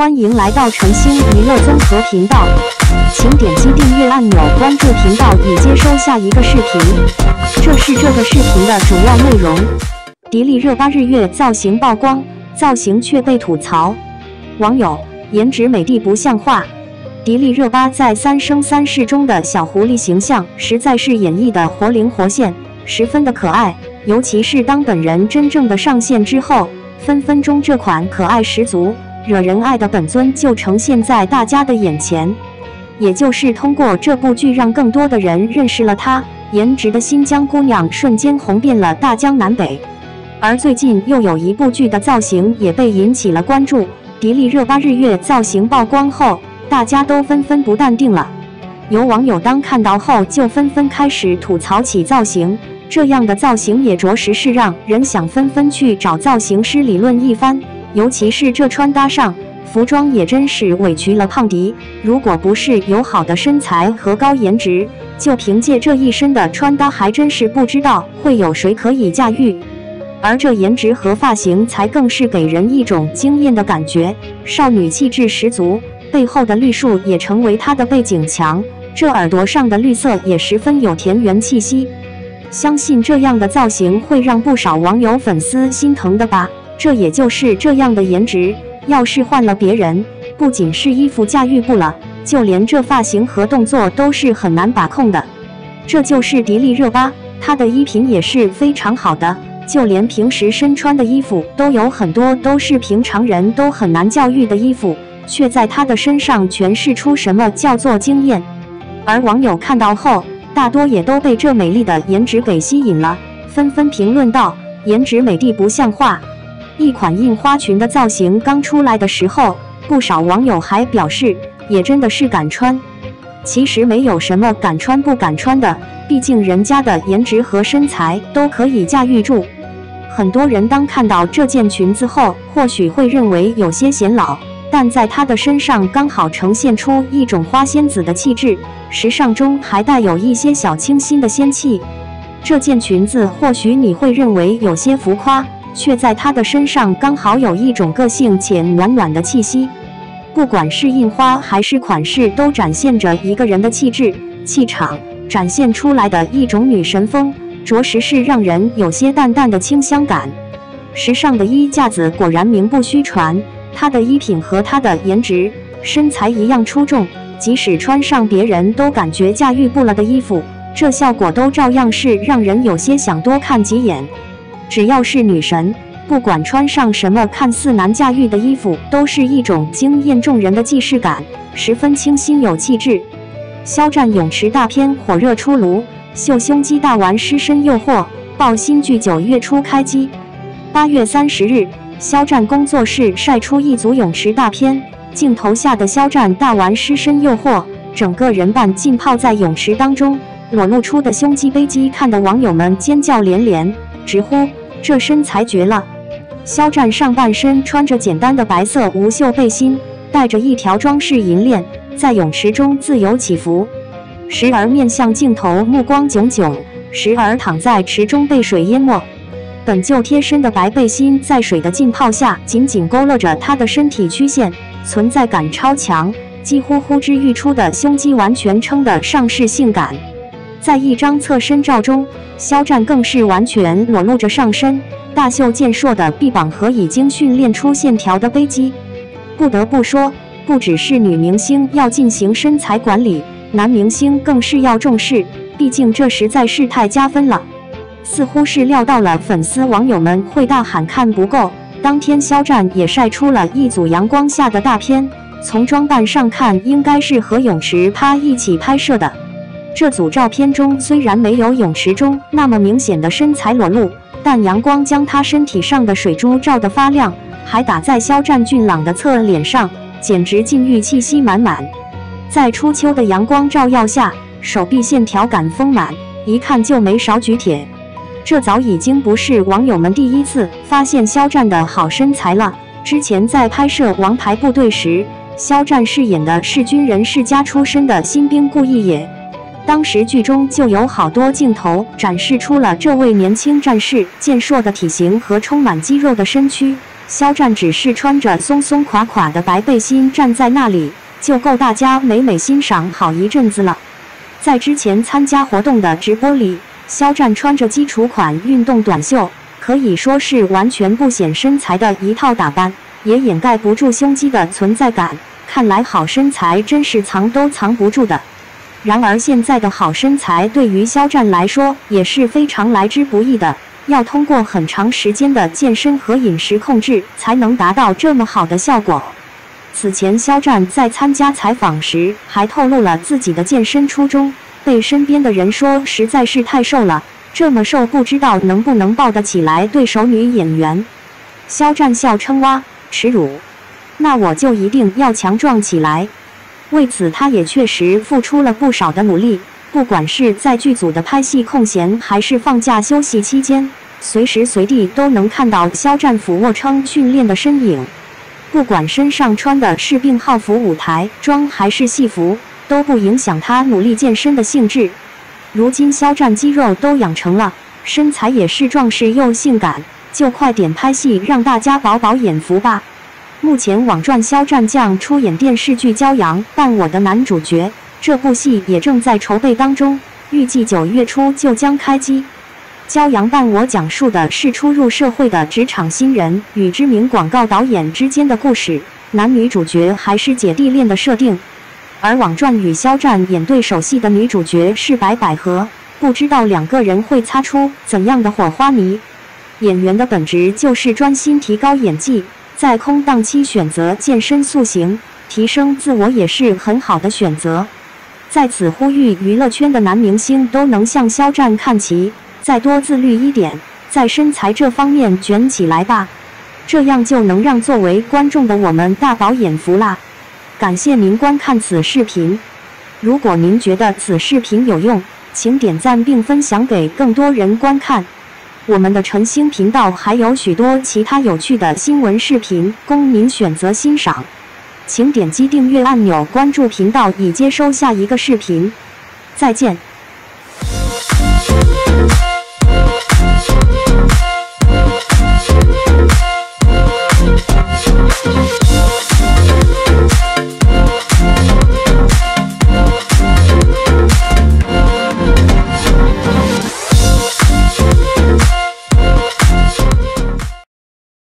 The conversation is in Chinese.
欢迎来到晨星娱乐综合频道，请点击订阅按钮关注频道以接收下一个视频。这是这个视频的主要内容。迪丽热巴日月造型曝光，造型却被吐槽。网友颜值美的不像话。迪丽热巴在《三生三世》中的小狐狸形象实在是演绎的活灵活现，十分的可爱。尤其是当本人真正的上线之后，分分钟这款可爱十足。惹人爱的本尊就呈现在大家的眼前，也就是通过这部剧，让更多的人认识了她。颜值的新疆姑娘瞬间红遍了大江南北。而最近又有一部剧的造型也被引起了关注，迪丽热巴日月造型曝光后，大家都纷纷不淡定了。有网友当看到后就纷纷开始吐槽起造型，这样的造型也着实是让人想纷纷去找造型师理论一番。尤其是这穿搭上，服装也真是委屈了胖迪。如果不是有好的身材和高颜值，就凭借这一身的穿搭，还真是不知道会有谁可以驾驭。而这颜值和发型，才更是给人一种惊艳的感觉，少女气质十足。背后的绿树也成为她的背景墙，这耳朵上的绿色也十分有田园气息。相信这样的造型会让不少网友粉丝心疼的吧。这也就是这样的颜值，要是换了别人，不仅是衣服驾驭不了，就连这发型和动作都是很难把控的。这就是迪丽热巴，她的衣品也是非常好的，就连平时身穿的衣服都有很多都是平常人都很难驾驭的衣服，却在她的身上诠释出什么叫做惊艳。而网友看到后，大多也都被这美丽的颜值给吸引了，纷纷评论道：“颜值美的不像话。”一款印花裙的造型刚出来的时候，不少网友还表示，也真的是敢穿。其实没有什么敢穿不敢穿的，毕竟人家的颜值和身材都可以驾驭住。很多人当看到这件裙子后，或许会认为有些显老，但在她的身上刚好呈现出一种花仙子的气质，时尚中还带有一些小清新的仙气。这件裙子或许你会认为有些浮夸。却在她的身上刚好有一种个性且暖暖的气息，不管是印花还是款式，都展现着一个人的气质、气场，展现出来的一种女神风，着实是让人有些淡淡的清香感。时尚的衣架子果然名不虚传，她的衣品和她的颜值、身材一样出众，即使穿上别人都感觉驾驭不了的衣服，这效果都照样是让人有些想多看几眼。只要是女神，不管穿上什么看似难驾驭的衣服，都是一种惊艳众人的既视感，十分清新有气质。肖战泳池大片火热出炉，秀胸肌大玩湿身诱惑，爆新剧九月初开机。八月三十日，肖战工作室晒出一组泳池大片，镜头下的肖战大玩湿身诱惑，整个人半浸泡在泳池当中，裸露出的胸肌背肌看得网友们尖叫连连，直呼。这身材绝了！肖战上半身穿着简单的白色无袖背心，带着一条装饰银链，在泳池中自由起伏，时而面向镜头目光炯炯，时而躺在池中被水淹没。本就贴身的白背心在水的浸泡下，紧紧勾勒着他的身体曲线，存在感超强，几乎呼之欲出的胸肌完全称得上是性感。在一张侧身照中，肖战更是完全裸露着上身，大秀健硕的臂膀和已经训练出线条的背肌。不得不说，不只是女明星要进行身材管理，男明星更是要重视，毕竟这实在是太加分了。似乎是料到了粉丝网友们会大喊看不够，当天肖战也晒出了一组阳光下的大片，从装扮上看，应该是和泳池趴一起拍摄的。这组照片中虽然没有泳池中那么明显的身材裸露，但阳光将他身体上的水珠照得发亮，还打在肖战俊朗的侧脸上，简直禁欲气息满满。在初秋的阳光照耀下，手臂线条感丰满，一看就没少举铁。这早已经不是网友们第一次发现肖战的好身材了。之前在拍摄《王牌部队》时，肖战饰演的是军人世家出身的新兵顾一野。当时剧中就有好多镜头展示出了这位年轻战士健硕的体型和充满肌肉的身躯，肖战只是穿着松松垮垮的白背心站在那里，就够大家美美欣赏好一阵子了。在之前参加活动的直播里，肖战穿着基础款运动短袖，可以说是完全不显身材的一套打扮，也掩盖不住胸肌的存在感。看来好身材真是藏都藏不住的。然而现在的好身材对于肖战来说也是非常来之不易的。要通过很长时间的健身和饮食控制，才能达到这么好的效果。此前，肖战在参加采访时还透露了自己的健身初衷，被身边的人说实在是太瘦了，这么瘦不知道能不能抱得起来对手女演员。肖战笑称：“哇，耻辱！那我就一定要强壮起来。”为此，他也确实付出了不少的努力。不管是在剧组的拍戏空闲，还是放假休息期间，随时随地都能看到肖战俯卧撑训练的身影。不管身上穿的是病号服舞台装还是戏服，都不影响他努力健身的兴致。如今肖战肌肉都养成了，身材也是壮实又性感，就快点拍戏让大家饱饱眼福吧。目前网传肖战将出演电视剧《骄阳》伴我的男主角。这部戏也正在筹备当中，预计九月初就将开机。《骄阳伴我》讲述的是初入社会的职场新人与知名广告导演之间的故事，男女主角还是姐弟恋的设定。而网传与肖战演对手戏的女主角是白百合，不知道两个人会擦出怎样的火花呢？演员的本职就是专心提高演技，在空档期选择健身塑形，提升自我也是很好的选择。在此呼吁娱乐圈的男明星都能向肖战看齐，再多自律一点，在身材这方面卷起来吧，这样就能让作为观众的我们大饱眼福啦！感谢您观看此视频，如果您觉得此视频有用，请点赞并分享给更多人观看。我们的晨星频道还有许多其他有趣的新闻视频供您选择欣赏。请点击订阅按钮，关注频道以接收下一个视频。再见。